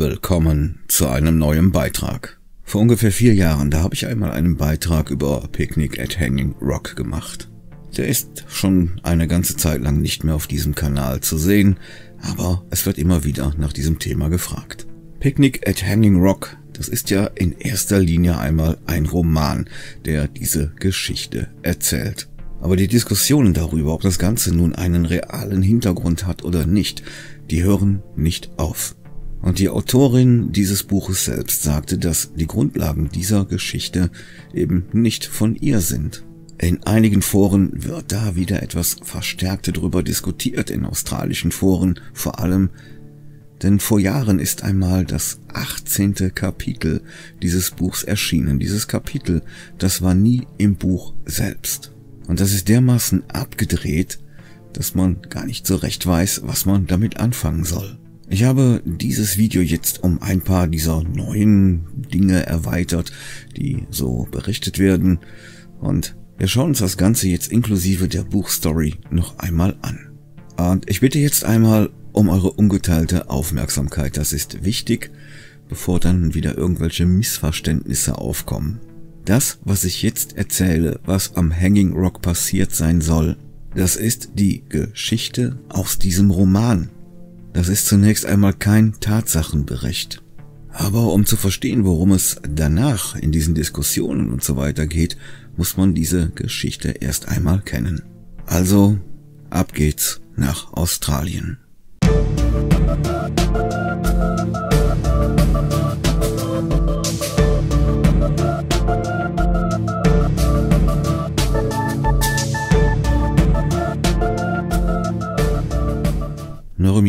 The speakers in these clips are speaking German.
Willkommen zu einem neuen Beitrag. Vor ungefähr vier Jahren, da habe ich einmal einen Beitrag über Picnic at Hanging Rock gemacht. Der ist schon eine ganze Zeit lang nicht mehr auf diesem Kanal zu sehen, aber es wird immer wieder nach diesem Thema gefragt. Picnic at Hanging Rock, das ist ja in erster Linie einmal ein Roman, der diese Geschichte erzählt. Aber die Diskussionen darüber, ob das Ganze nun einen realen Hintergrund hat oder nicht, die hören nicht auf. Und die Autorin dieses Buches selbst sagte, dass die Grundlagen dieser Geschichte eben nicht von ihr sind. In einigen Foren wird da wieder etwas verstärkt darüber diskutiert, in australischen Foren vor allem, denn vor Jahren ist einmal das 18. Kapitel dieses Buchs erschienen. Dieses Kapitel, das war nie im Buch selbst. Und das ist dermaßen abgedreht, dass man gar nicht so recht weiß, was man damit anfangen soll. Ich habe dieses Video jetzt um ein paar dieser neuen Dinge erweitert, die so berichtet werden und wir schauen uns das Ganze jetzt inklusive der Buchstory noch einmal an. Und ich bitte jetzt einmal um eure ungeteilte Aufmerksamkeit, das ist wichtig, bevor dann wieder irgendwelche Missverständnisse aufkommen. Das, was ich jetzt erzähle, was am Hanging Rock passiert sein soll, das ist die Geschichte aus diesem Roman, das ist zunächst einmal kein Tatsachenbericht. Aber um zu verstehen, worum es danach in diesen Diskussionen und so weiter geht, muss man diese Geschichte erst einmal kennen. Also, ab geht's nach Australien.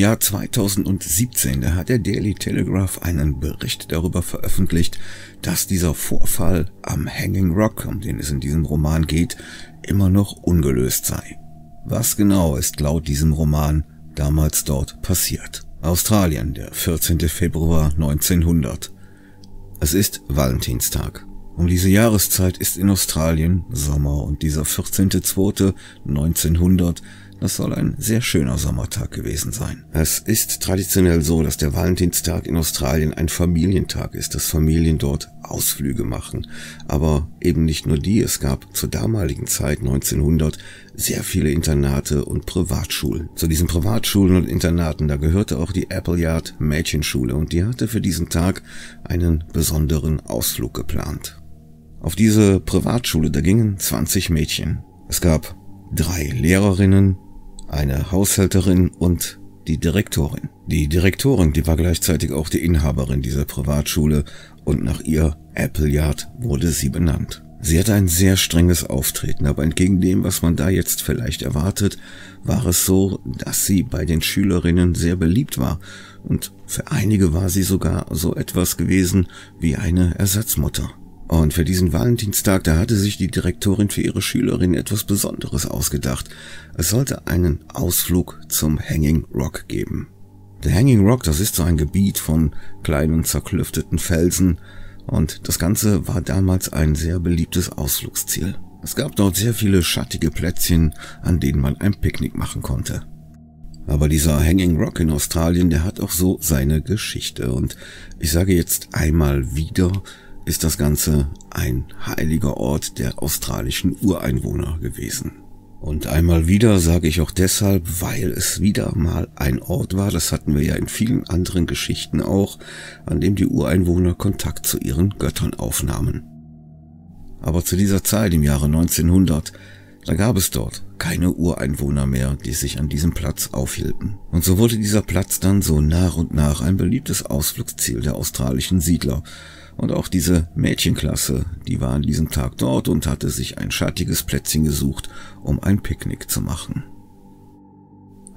Jahr 2017, da hat der Daily Telegraph einen Bericht darüber veröffentlicht, dass dieser Vorfall am Hanging Rock, um den es in diesem Roman geht, immer noch ungelöst sei. Was genau ist laut diesem Roman damals dort passiert? Australien, der 14. Februar 1900. Es ist Valentinstag. Um diese Jahreszeit ist in Australien Sommer und dieser 14.2.1900 das soll ein sehr schöner Sommertag gewesen sein. Es ist traditionell so, dass der Valentinstag in Australien ein Familientag ist, dass Familien dort Ausflüge machen. Aber eben nicht nur die, es gab zur damaligen Zeit 1900 sehr viele Internate und Privatschulen. Zu diesen Privatschulen und Internaten, da gehörte auch die Appleyard Mädchenschule und die hatte für diesen Tag einen besonderen Ausflug geplant. Auf diese Privatschule, da gingen 20 Mädchen. Es gab drei Lehrerinnen, eine Haushälterin und die Direktorin. Die Direktorin, die war gleichzeitig auch die Inhaberin dieser Privatschule und nach ihr Appleyard wurde sie benannt. Sie hatte ein sehr strenges Auftreten, aber entgegen dem, was man da jetzt vielleicht erwartet, war es so, dass sie bei den Schülerinnen sehr beliebt war und für einige war sie sogar so etwas gewesen wie eine Ersatzmutter. Und für diesen Valentinstag, da hatte sich die Direktorin für ihre Schülerin etwas Besonderes ausgedacht. Es sollte einen Ausflug zum Hanging Rock geben. Der Hanging Rock, das ist so ein Gebiet von kleinen zerklüfteten Felsen und das Ganze war damals ein sehr beliebtes Ausflugsziel. Es gab dort sehr viele schattige Plätzchen, an denen man ein Picknick machen konnte. Aber dieser Hanging Rock in Australien, der hat auch so seine Geschichte und ich sage jetzt einmal wieder, ist das Ganze ein heiliger Ort der australischen Ureinwohner gewesen. Und einmal wieder sage ich auch deshalb, weil es wieder mal ein Ort war, das hatten wir ja in vielen anderen Geschichten auch, an dem die Ureinwohner Kontakt zu ihren Göttern aufnahmen. Aber zu dieser Zeit im Jahre 1900, da gab es dort keine Ureinwohner mehr, die sich an diesem Platz aufhielten. Und so wurde dieser Platz dann so nach und nach ein beliebtes Ausflugsziel der australischen Siedler, und auch diese Mädchenklasse, die war an diesem Tag dort und hatte sich ein schattiges Plätzchen gesucht, um ein Picknick zu machen.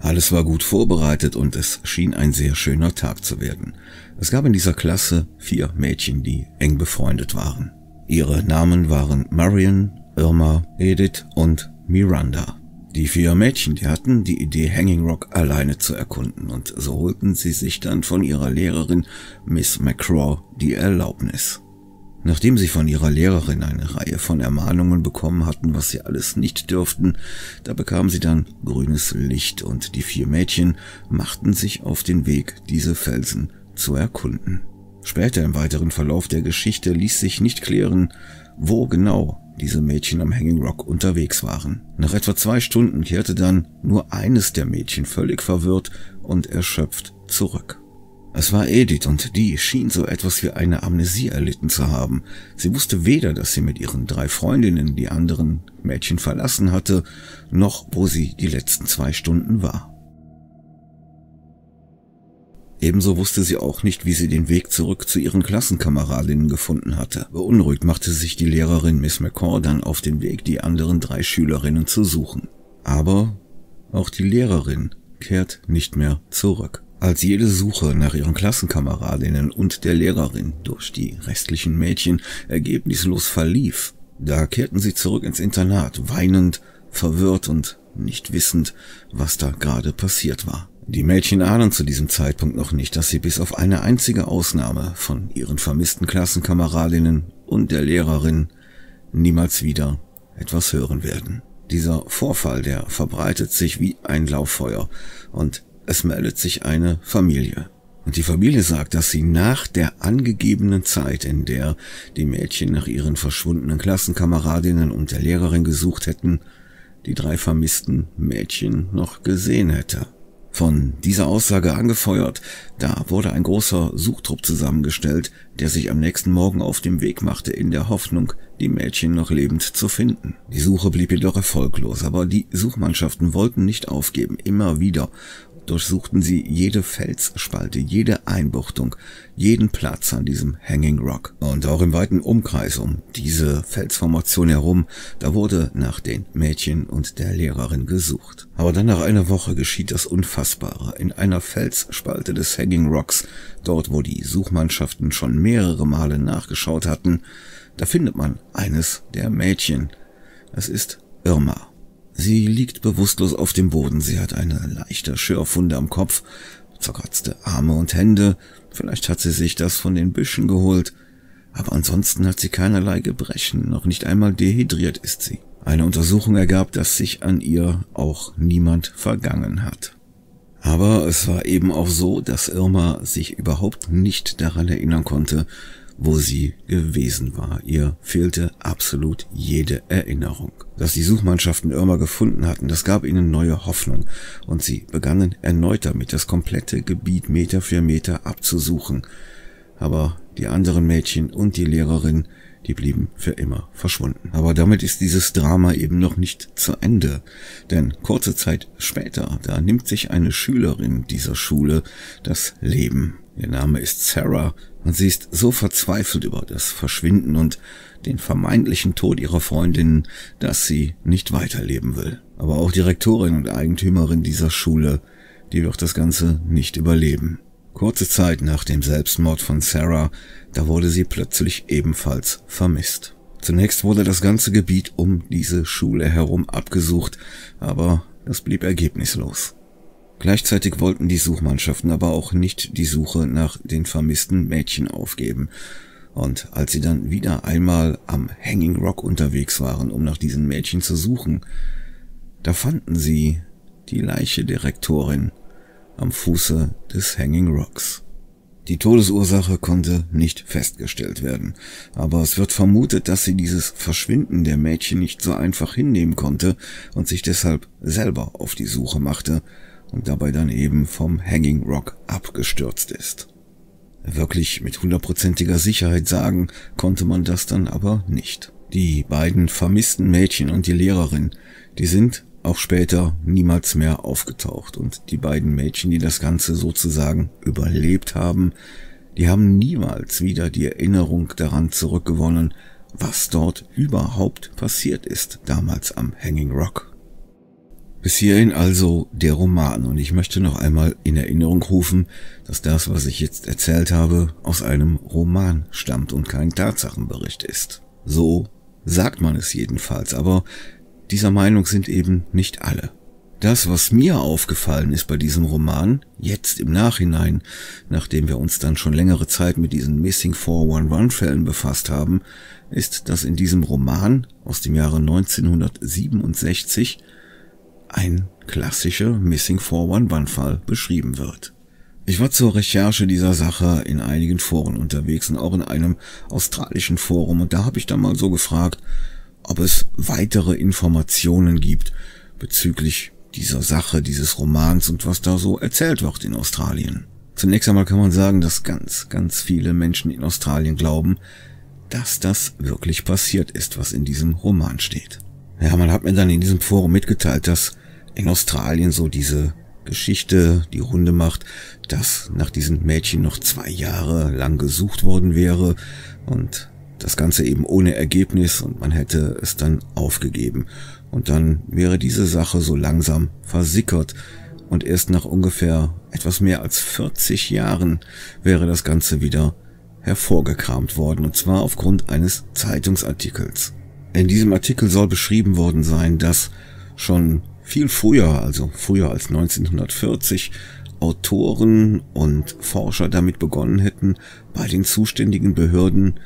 Alles war gut vorbereitet und es schien ein sehr schöner Tag zu werden. Es gab in dieser Klasse vier Mädchen, die eng befreundet waren. Ihre Namen waren Marion, Irma, Edith und Miranda. Die vier Mädchen, die hatten die Idee, Hanging Rock alleine zu erkunden und so holten sie sich dann von ihrer Lehrerin Miss McCraw die Erlaubnis. Nachdem sie von ihrer Lehrerin eine Reihe von Ermahnungen bekommen hatten, was sie alles nicht dürften, da bekamen sie dann grünes Licht und die vier Mädchen machten sich auf den Weg, diese Felsen zu erkunden. Später im weiteren Verlauf der Geschichte ließ sich nicht klären, wo genau diese Mädchen am Hanging Rock unterwegs waren. Nach etwa zwei Stunden kehrte dann nur eines der Mädchen völlig verwirrt und erschöpft zurück. Es war Edith und die schien so etwas wie eine Amnesie erlitten zu haben. Sie wusste weder, dass sie mit ihren drei Freundinnen die anderen Mädchen verlassen hatte, noch wo sie die letzten zwei Stunden war. Ebenso wusste sie auch nicht, wie sie den Weg zurück zu ihren Klassenkameradinnen gefunden hatte. Beunruhigt machte sich die Lehrerin Miss McCall dann auf den Weg, die anderen drei Schülerinnen zu suchen. Aber auch die Lehrerin kehrt nicht mehr zurück. Als jede Suche nach ihren Klassenkameradinnen und der Lehrerin durch die restlichen Mädchen ergebnislos verlief, da kehrten sie zurück ins Internat, weinend, verwirrt und nicht wissend, was da gerade passiert war. Die Mädchen ahnen zu diesem Zeitpunkt noch nicht, dass sie bis auf eine einzige Ausnahme von ihren vermissten Klassenkameradinnen und der Lehrerin niemals wieder etwas hören werden. Dieser Vorfall, der verbreitet sich wie ein Lauffeuer und es meldet sich eine Familie. Und die Familie sagt, dass sie nach der angegebenen Zeit, in der die Mädchen nach ihren verschwundenen Klassenkameradinnen und der Lehrerin gesucht hätten, die drei vermissten Mädchen noch gesehen hätte. Von dieser Aussage angefeuert, da wurde ein großer Suchtrupp zusammengestellt, der sich am nächsten Morgen auf dem Weg machte, in der Hoffnung, die Mädchen noch lebend zu finden. Die Suche blieb jedoch erfolglos, aber die Suchmannschaften wollten nicht aufgeben. Immer wieder durchsuchten sie jede Felsspalte, jede Einbuchtung, jeden Platz an diesem Hanging Rock. Und auch im weiten Umkreis um diese Felsformation herum, da wurde nach den Mädchen und der Lehrerin gesucht. Aber dann nach einer Woche geschieht das Unfassbare. In einer Felsspalte des Hanging Rocks, dort wo die Suchmannschaften schon mehrere Male nachgeschaut hatten, da findet man eines der Mädchen. Es ist Irma. Sie liegt bewusstlos auf dem Boden. Sie hat eine leichte Schürfwunde am Kopf, zerkratzte Arme und Hände. Vielleicht hat sie sich das von den Büschen geholt. Aber ansonsten hat sie keinerlei Gebrechen, noch nicht einmal dehydriert ist sie. Eine Untersuchung ergab, dass sich an ihr auch niemand vergangen hat. Aber es war eben auch so, dass Irma sich überhaupt nicht daran erinnern konnte, wo sie gewesen war. Ihr fehlte absolut jede Erinnerung. Dass die Suchmannschaften Irma gefunden hatten, das gab ihnen neue Hoffnung, und sie begannen erneut damit, das komplette Gebiet Meter für Meter abzusuchen. Aber die anderen Mädchen und die Lehrerin, die blieben für immer verschwunden. Aber damit ist dieses Drama eben noch nicht zu Ende, denn kurze Zeit später, da nimmt sich eine Schülerin dieser Schule das Leben. Ihr Name ist Sarah und sie ist so verzweifelt über das Verschwinden und den vermeintlichen Tod ihrer Freundinnen, dass sie nicht weiterleben will. Aber auch Direktorin und Eigentümerin dieser Schule, die wird das Ganze nicht überleben. Kurze Zeit nach dem Selbstmord von Sarah, da wurde sie plötzlich ebenfalls vermisst. Zunächst wurde das ganze Gebiet um diese Schule herum abgesucht, aber das blieb ergebnislos. Gleichzeitig wollten die Suchmannschaften aber auch nicht die Suche nach den vermissten Mädchen aufgeben. Und als sie dann wieder einmal am Hanging Rock unterwegs waren, um nach diesen Mädchen zu suchen, da fanden sie die Leiche der Rektorin am Fuße des Hanging Rocks. Die Todesursache konnte nicht festgestellt werden, aber es wird vermutet, dass sie dieses Verschwinden der Mädchen nicht so einfach hinnehmen konnte und sich deshalb selber auf die Suche machte und dabei dann eben vom Hanging Rock abgestürzt ist. Wirklich mit hundertprozentiger Sicherheit sagen konnte man das dann aber nicht. Die beiden vermissten Mädchen und die Lehrerin, die sind auch später niemals mehr aufgetaucht und die beiden Mädchen, die das Ganze sozusagen überlebt haben, die haben niemals wieder die Erinnerung daran zurückgewonnen, was dort überhaupt passiert ist damals am Hanging Rock. Bis hierhin also der Roman und ich möchte noch einmal in Erinnerung rufen, dass das, was ich jetzt erzählt habe, aus einem Roman stammt und kein Tatsachenbericht ist. So sagt man es jedenfalls, aber dieser Meinung sind eben nicht alle. Das, was mir aufgefallen ist bei diesem Roman, jetzt im Nachhinein, nachdem wir uns dann schon längere Zeit mit diesen Missing 411 Fällen befasst haben, ist, dass in diesem Roman aus dem Jahre 1967 ein klassischer Missing 411-Fall beschrieben wird. Ich war zur Recherche dieser Sache in einigen Foren unterwegs und auch in einem australischen Forum und da habe ich dann mal so gefragt, ob es weitere Informationen gibt bezüglich dieser Sache, dieses Romans und was da so erzählt wird in Australien. Zunächst einmal kann man sagen, dass ganz, ganz viele Menschen in Australien glauben, dass das wirklich passiert ist, was in diesem Roman steht. Ja, man hat mir dann in diesem Forum mitgeteilt, dass in Australien so diese Geschichte die Runde macht, dass nach diesem Mädchen noch zwei Jahre lang gesucht worden wäre und das Ganze eben ohne Ergebnis und man hätte es dann aufgegeben. Und dann wäre diese Sache so langsam versickert und erst nach ungefähr etwas mehr als 40 Jahren wäre das Ganze wieder hervorgekramt worden und zwar aufgrund eines Zeitungsartikels. In diesem Artikel soll beschrieben worden sein, dass schon viel früher, also früher als 1940, Autoren und Forscher damit begonnen hätten, bei den zuständigen Behörden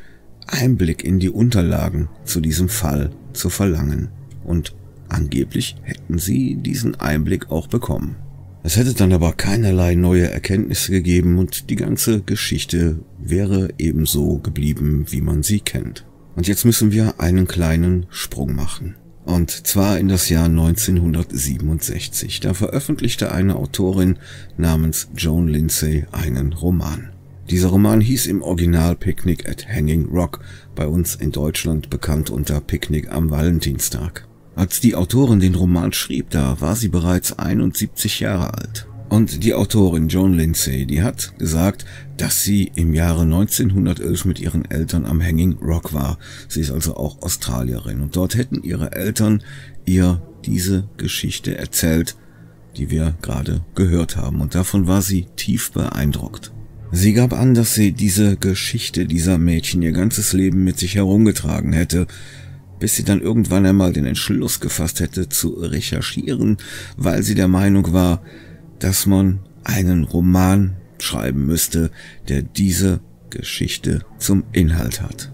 Einblick in die Unterlagen zu diesem Fall zu verlangen. Und angeblich hätten sie diesen Einblick auch bekommen. Es hätte dann aber keinerlei neue Erkenntnisse gegeben und die ganze Geschichte wäre ebenso geblieben, wie man sie kennt. Und jetzt müssen wir einen kleinen Sprung machen. Und zwar in das Jahr 1967. Da veröffentlichte eine Autorin namens Joan Lindsay einen Roman. Dieser Roman hieß im Original Picnic at Hanging Rock, bei uns in Deutschland bekannt unter Picknick am Valentinstag. Als die Autorin den Roman schrieb, da war sie bereits 71 Jahre alt. Und die Autorin Joan Lindsay, die hat gesagt, dass sie im Jahre 1911 mit ihren Eltern am Hanging Rock war. Sie ist also auch Australierin. Und dort hätten ihre Eltern ihr diese Geschichte erzählt, die wir gerade gehört haben. Und davon war sie tief beeindruckt. Sie gab an, dass sie diese Geschichte dieser Mädchen ihr ganzes Leben mit sich herumgetragen hätte, bis sie dann irgendwann einmal den Entschluss gefasst hätte zu recherchieren, weil sie der Meinung war, dass man einen Roman schreiben müsste, der diese Geschichte zum Inhalt hat.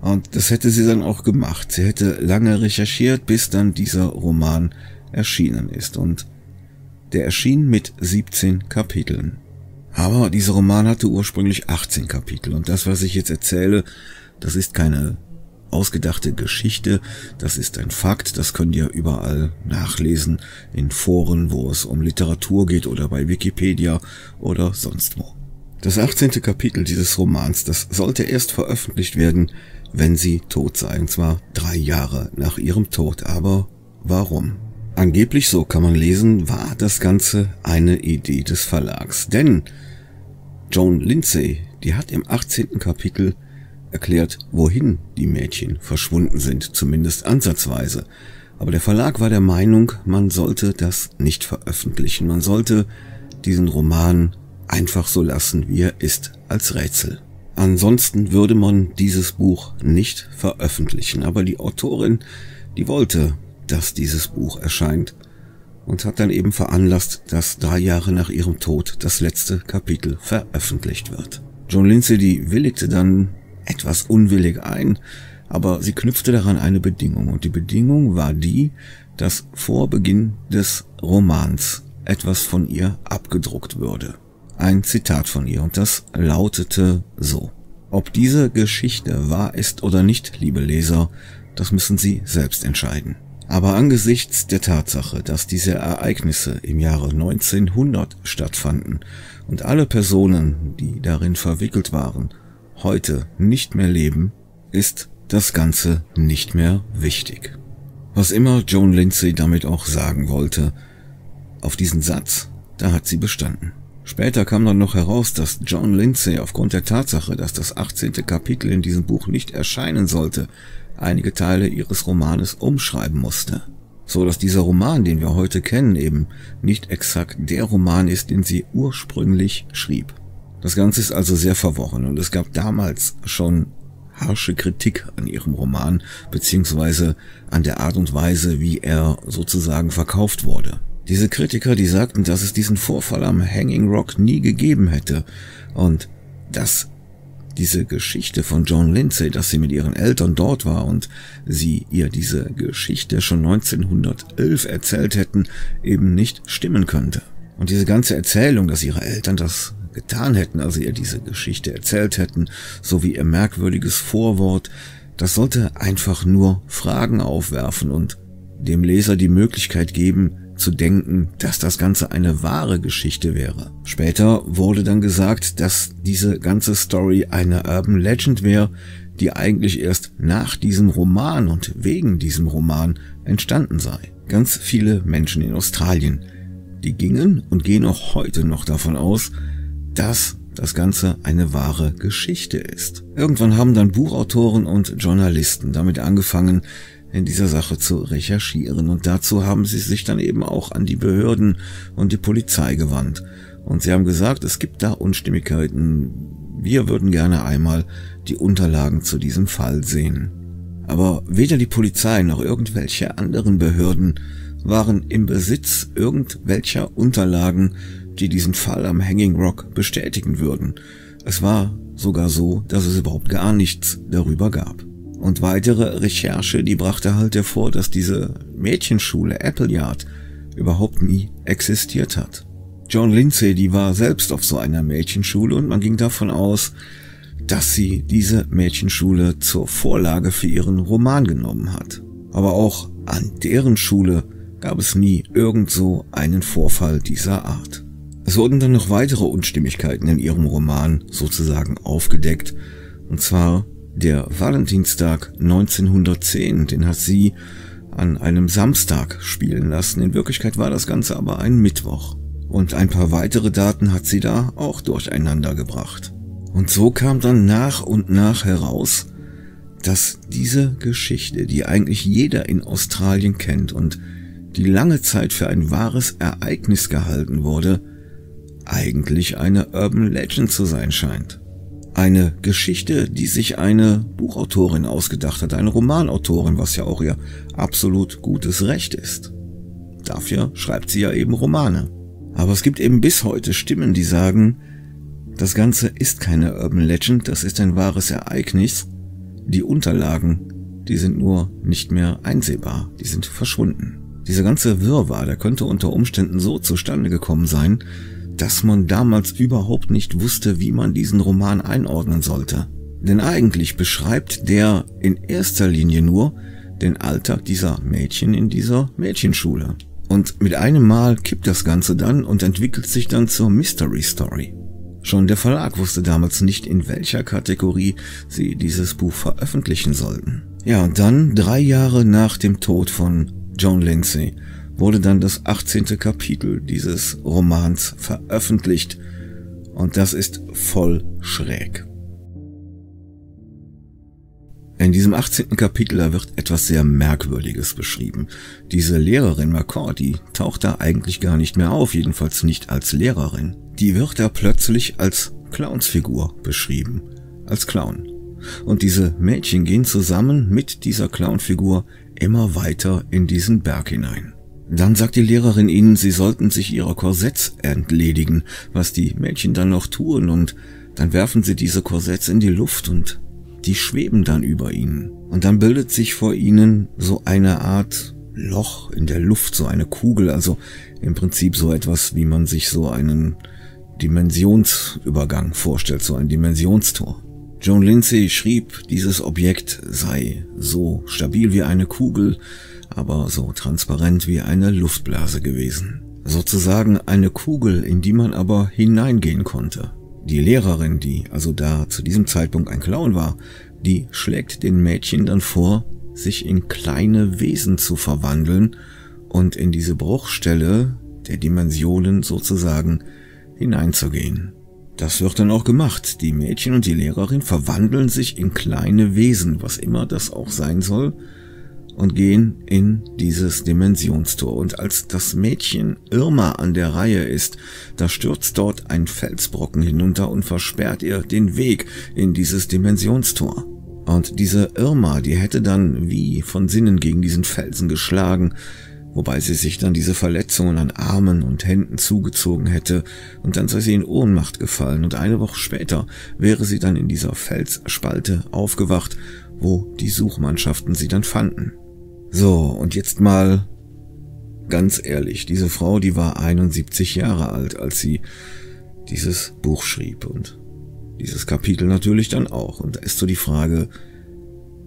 Und das hätte sie dann auch gemacht. Sie hätte lange recherchiert, bis dann dieser Roman erschienen ist. Und der erschien mit 17 Kapiteln. Aber dieser Roman hatte ursprünglich 18 Kapitel und das, was ich jetzt erzähle, das ist keine ausgedachte Geschichte, das ist ein Fakt, das könnt ihr überall nachlesen, in Foren, wo es um Literatur geht oder bei Wikipedia oder sonst wo. Das 18. Kapitel dieses Romans, das sollte erst veröffentlicht werden, wenn sie tot sei, und zwar drei Jahre nach ihrem Tod. Aber warum? Angeblich, so kann man lesen, war das Ganze eine Idee des Verlags. Denn Joan Lindsay, die hat im 18. Kapitel erklärt, wohin die Mädchen verschwunden sind, zumindest ansatzweise. Aber der Verlag war der Meinung, man sollte das nicht veröffentlichen. Man sollte diesen Roman einfach so lassen, wie er ist, als Rätsel. Ansonsten würde man dieses Buch nicht veröffentlichen. Aber die Autorin, die wollte, dass dieses Buch erscheint und hat dann eben veranlasst, dass drei Jahre nach ihrem Tod das letzte Kapitel veröffentlicht wird. John Lindsay, die willigte dann etwas unwillig ein, aber sie knüpfte daran eine Bedingung und die Bedingung war die, dass vor Beginn des Romans etwas von ihr abgedruckt würde. Ein Zitat von ihr und das lautete so. Ob diese Geschichte wahr ist oder nicht, liebe Leser, das müssen Sie selbst entscheiden. Aber angesichts der Tatsache, dass diese Ereignisse im Jahre 1900 stattfanden und alle Personen, die darin verwickelt waren, heute nicht mehr leben, ist das Ganze nicht mehr wichtig. Was immer Joan Lindsay damit auch sagen wollte, auf diesen Satz, da hat sie bestanden. Später kam dann noch heraus, dass John Lindsay aufgrund der Tatsache, dass das 18. Kapitel in diesem Buch nicht erscheinen sollte, einige Teile ihres Romanes umschreiben musste. So dass dieser Roman, den wir heute kennen, eben nicht exakt der Roman ist, den sie ursprünglich schrieb. Das Ganze ist also sehr verworren und es gab damals schon harsche Kritik an ihrem Roman, beziehungsweise an der Art und Weise, wie er sozusagen verkauft wurde. Diese Kritiker, die sagten, dass es diesen Vorfall am Hanging Rock nie gegeben hätte und dass diese Geschichte von Joan Lindsay, dass sie mit ihren Eltern dort war und sie ihr diese Geschichte schon 1911 erzählt hätten, eben nicht stimmen könnte. Und diese ganze Erzählung, dass ihre Eltern das getan hätten, also ihr diese Geschichte erzählt hätten, sowie ihr merkwürdiges Vorwort, das sollte einfach nur Fragen aufwerfen und dem Leser die Möglichkeit geben, zu denken, dass das Ganze eine wahre Geschichte wäre. Später wurde dann gesagt, dass diese ganze Story eine Urban Legend wäre, die eigentlich erst nach diesem Roman und wegen diesem Roman entstanden sei. Ganz viele Menschen in Australien, die gingen und gehen auch heute noch davon aus, dass das Ganze eine wahre Geschichte ist. Irgendwann haben dann Buchautoren und Journalisten damit angefangen, in dieser Sache zu recherchieren und dazu haben sie sich dann eben auch an die Behörden und die Polizei gewandt. Und sie haben gesagt, es gibt da Unstimmigkeiten. Wir würden gerne einmal die Unterlagen zu diesem Fall sehen. Aber weder die Polizei noch irgendwelche anderen Behörden waren im Besitz irgendwelcher Unterlagen, die diesen Fall am Hanging Rock bestätigen würden. Es war sogar so, dass es überhaupt gar nichts darüber gab. Und weitere Recherche, die brachte halt hervor, dass diese Mädchenschule Appleyard überhaupt nie existiert hat. John Lindsay, die war selbst auf so einer Mädchenschule und man ging davon aus, dass sie diese Mädchenschule zur Vorlage für ihren Roman genommen hat. Aber auch an deren Schule gab es nie irgend so einen Vorfall dieser Art. Es wurden dann noch weitere Unstimmigkeiten in ihrem Roman sozusagen aufgedeckt, und zwar der Valentinstag 1910, den hat sie an einem Samstag spielen lassen. In Wirklichkeit war das Ganze aber ein Mittwoch. Und ein paar weitere Daten hat sie da auch durcheinander gebracht. Und so kam dann nach und nach heraus, dass diese Geschichte, die eigentlich jeder in Australien kennt und die lange Zeit für ein wahres Ereignis gehalten wurde, eigentlich eine Urban Legend zu sein scheint. Eine Geschichte, die sich eine Buchautorin ausgedacht hat, eine Romanautorin, was ja auch ihr absolut gutes Recht ist. Dafür schreibt sie ja eben Romane. Aber es gibt eben bis heute Stimmen, die sagen, das Ganze ist keine Urban Legend, das ist ein wahres Ereignis. Die Unterlagen, die sind nur nicht mehr einsehbar, die sind verschwunden. Dieser ganze Wirrwarr, der könnte unter Umständen so zustande gekommen sein, dass man damals überhaupt nicht wusste, wie man diesen Roman einordnen sollte. Denn eigentlich beschreibt der in erster Linie nur den Alltag dieser Mädchen in dieser Mädchenschule. Und mit einem Mal kippt das Ganze dann und entwickelt sich dann zur Mystery Story. Schon der Verlag wusste damals nicht, in welcher Kategorie sie dieses Buch veröffentlichen sollten. Ja, und dann, drei Jahre nach dem Tod von John Lindsay wurde dann das 18. Kapitel dieses Romans veröffentlicht und das ist voll schräg. In diesem 18. Kapitel da wird etwas sehr Merkwürdiges beschrieben. Diese Lehrerin McCordy taucht da eigentlich gar nicht mehr auf, jedenfalls nicht als Lehrerin. Die wird da plötzlich als Clownsfigur beschrieben, als Clown. Und diese Mädchen gehen zusammen mit dieser Clownfigur immer weiter in diesen Berg hinein. Dann sagt die Lehrerin ihnen, sie sollten sich ihrer Korsetts entledigen, was die Mädchen dann noch tun und dann werfen sie diese Korsetts in die Luft und die schweben dann über ihnen. Und dann bildet sich vor ihnen so eine Art Loch in der Luft, so eine Kugel, also im Prinzip so etwas, wie man sich so einen Dimensionsübergang vorstellt, so ein Dimensionstor. Joan Lindsay schrieb, dieses Objekt sei so stabil wie eine Kugel, aber so transparent wie eine Luftblase gewesen. Sozusagen eine Kugel, in die man aber hineingehen konnte. Die Lehrerin, die also da zu diesem Zeitpunkt ein Clown war, die schlägt den Mädchen dann vor, sich in kleine Wesen zu verwandeln und in diese Bruchstelle der Dimensionen sozusagen hineinzugehen. Das wird dann auch gemacht. Die Mädchen und die Lehrerin verwandeln sich in kleine Wesen, was immer das auch sein soll, und gehen in dieses Dimensionstor. Und als das Mädchen Irma an der Reihe ist, da stürzt dort ein Felsbrocken hinunter und versperrt ihr den Weg in dieses Dimensionstor. Und diese Irma, die hätte dann wie von Sinnen gegen diesen Felsen geschlagen, wobei sie sich dann diese Verletzungen an Armen und Händen zugezogen hätte, und dann sei sie in Ohnmacht gefallen, und eine Woche später wäre sie dann in dieser Felsspalte aufgewacht, wo die Suchmannschaften sie dann fanden. So, und jetzt mal ganz ehrlich, diese Frau, die war 71 Jahre alt, als sie dieses Buch schrieb und dieses Kapitel natürlich dann auch. Und da ist so die Frage,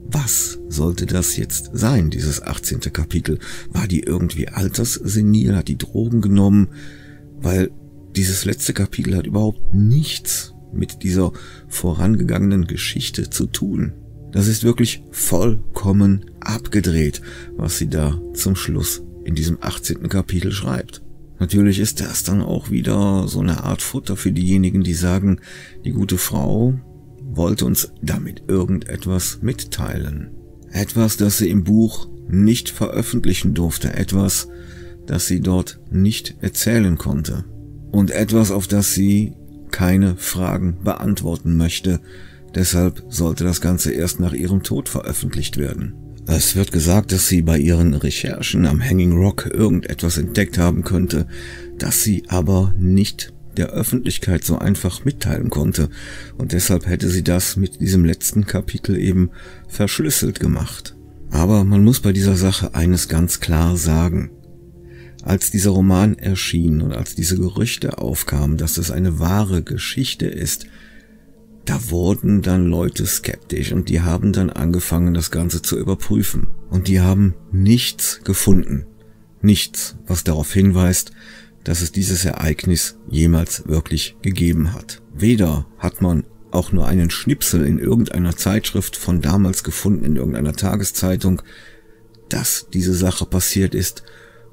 was sollte das jetzt sein, dieses 18. Kapitel? War die irgendwie alterssenil? Hat die Drogen genommen? Weil dieses letzte Kapitel hat überhaupt nichts mit dieser vorangegangenen Geschichte zu tun. Das ist wirklich vollkommen abgedreht, was sie da zum Schluss in diesem 18. Kapitel schreibt. Natürlich ist das dann auch wieder so eine Art Futter für diejenigen, die sagen, die gute Frau wollte uns damit irgendetwas mitteilen. Etwas, das sie im Buch nicht veröffentlichen durfte, etwas, das sie dort nicht erzählen konnte und etwas, auf das sie keine Fragen beantworten möchte. Deshalb sollte das Ganze erst nach ihrem Tod veröffentlicht werden. Es wird gesagt, dass sie bei ihren Recherchen am Hanging Rock irgendetwas entdeckt haben könnte, das sie aber nicht der Öffentlichkeit so einfach mitteilen konnte, und deshalb hätte sie das mit diesem letzten Kapitel eben verschlüsselt gemacht. Aber man muss bei dieser Sache eines ganz klar sagen. Als dieser Roman erschien und als diese Gerüchte aufkamen, dass es eine wahre Geschichte ist, da wurden dann Leute skeptisch und die haben dann angefangen, das Ganze zu überprüfen. Und die haben nichts gefunden. Nichts, was darauf hinweist, dass es dieses Ereignis jemals wirklich gegeben hat. Weder hat man auch nur einen Schnipsel in irgendeiner Zeitschrift von damals gefunden, in irgendeiner Tageszeitung, dass diese Sache passiert ist,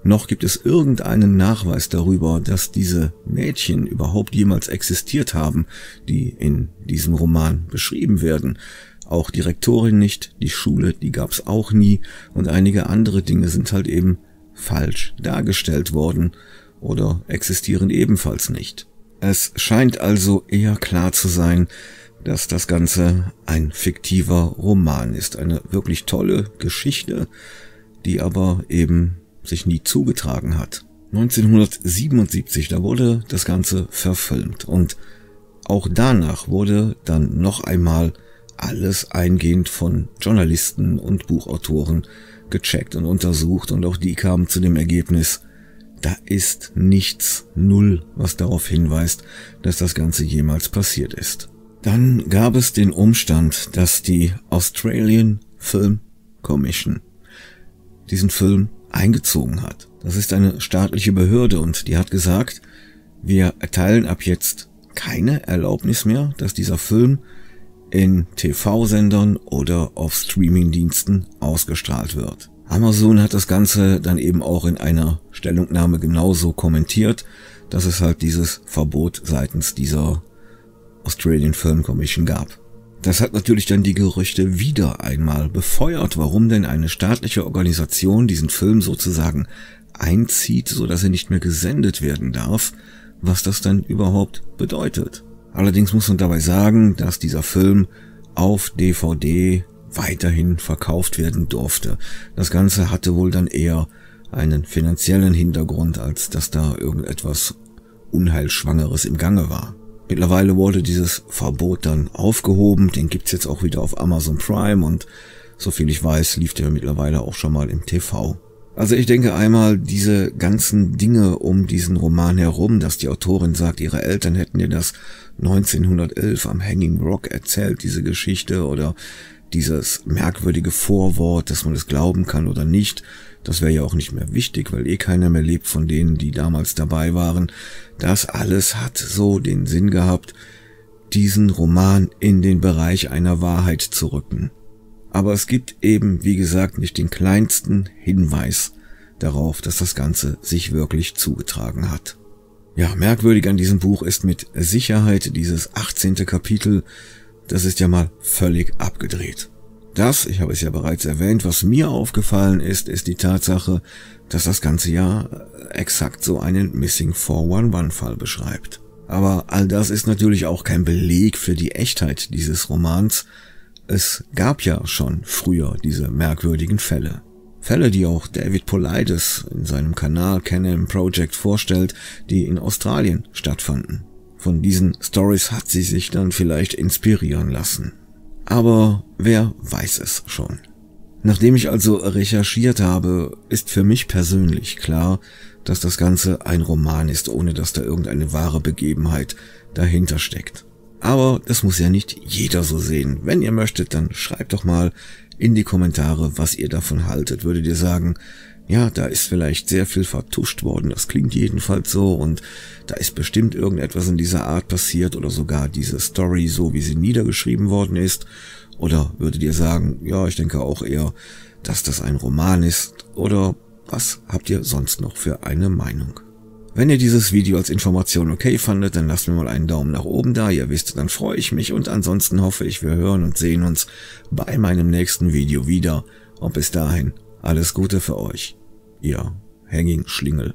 noch gibt es irgendeinen Nachweis darüber, dass diese Mädchen überhaupt jemals existiert haben, die in diesem Roman beschrieben werden. Auch die Rektorin nicht, die Schule, die gab's auch nie und einige andere Dinge sind halt eben falsch dargestellt worden oder existieren ebenfalls nicht. Es scheint also eher klar zu sein, dass das Ganze ein fiktiver Roman ist, eine wirklich tolle Geschichte, die aber eben sich nie zugetragen hat. 1977, da wurde das Ganze verfilmt und auch danach wurde dann noch einmal alles eingehend von Journalisten und Buchautoren gecheckt und untersucht und auch die kamen zu dem Ergebnis, da ist nichts, null, was darauf hinweist, dass das Ganze jemals passiert ist. Dann gab es den Umstand, dass die Australian Film Commission diesen Film eingezogen hat. Das ist eine staatliche Behörde und die hat gesagt, wir erteilen ab jetzt keine Erlaubnis mehr, dass dieser Film in TV-Sendern oder auf Streaming-Diensten ausgestrahlt wird. Amazon hat das Ganze dann eben auch in einer Stellungnahme genauso kommentiert, dass es halt dieses Verbot seitens dieser Australian Film Commission gab. Das hat natürlich dann die Gerüchte wieder einmal befeuert, warum denn eine staatliche Organisation diesen Film sozusagen einzieht, so dass er nicht mehr gesendet werden darf, was das dann überhaupt bedeutet. Allerdings muss man dabei sagen, dass dieser Film auf DVD weiterhin verkauft werden durfte. Das Ganze hatte wohl dann eher einen finanziellen Hintergrund, als dass da irgendetwas Unheilschwangeres im Gange war. Mittlerweile wurde dieses Verbot dann aufgehoben, den gibt's jetzt auch wieder auf Amazon Prime und soviel ich weiß, lief der mittlerweile auch schon mal im TV. Also ich denke einmal, diese ganzen Dinge um diesen Roman herum, dass die Autorin sagt, ihre Eltern hätten ihr das 1911 am Hanging Rock erzählt, diese Geschichte, oder dieses merkwürdige Vorwort, dass man es glauben kann oder nicht, das wäre ja auch nicht mehr wichtig, weil eh keiner mehr lebt von denen, die damals dabei waren. Das alles hat so den Sinn gehabt, diesen Roman in den Bereich einer Wahrheit zu rücken. Aber es gibt eben, wie gesagt, nicht den kleinsten Hinweis darauf, dass das Ganze sich wirklich zugetragen hat. Ja, merkwürdig an diesem Buch ist mit Sicherheit dieses 18. Kapitel, das ist ja mal völlig abgedreht. Das, ich habe es ja bereits erwähnt, was mir aufgefallen ist, ist die Tatsache, dass das ganze ja exakt so einen Missing 411 Fall beschreibt. Aber all das ist natürlich auch kein Beleg für die Echtheit dieses Romans. Es gab ja schon früher diese merkwürdigen Fälle. Fälle, die auch David Polides in seinem Kanal Canon Project vorstellt, die in Australien stattfanden. Von diesen Stories hat sie sich dann vielleicht inspirieren lassen. Aber wer weiß es schon. Nachdem ich also recherchiert habe, ist für mich persönlich klar, dass das Ganze ein Roman ist, ohne dass da irgendeine wahre Begebenheit dahinter steckt. Aber das muss ja nicht jeder so sehen. Wenn ihr möchtet, dann schreibt doch mal in die Kommentare, was ihr davon haltet. Würdet ihr sagen, ja, da ist vielleicht sehr viel vertuscht worden, das klingt jedenfalls so und da ist bestimmt irgendetwas in dieser Art passiert oder sogar diese Story so, wie sie niedergeschrieben worden ist. Oder würdet ihr sagen, ja, ich denke auch eher, dass das ein Roman ist oder was habt ihr sonst noch für eine Meinung? Wenn ihr dieses Video als Information okay fandet, dann lasst mir mal einen Daumen nach oben da. Ihr wisst, dann freue ich mich und ansonsten hoffe ich, wir hören und sehen uns bei meinem nächsten Video wieder. Und bis dahin, alles Gute für euch ihr Hanging Schlingel.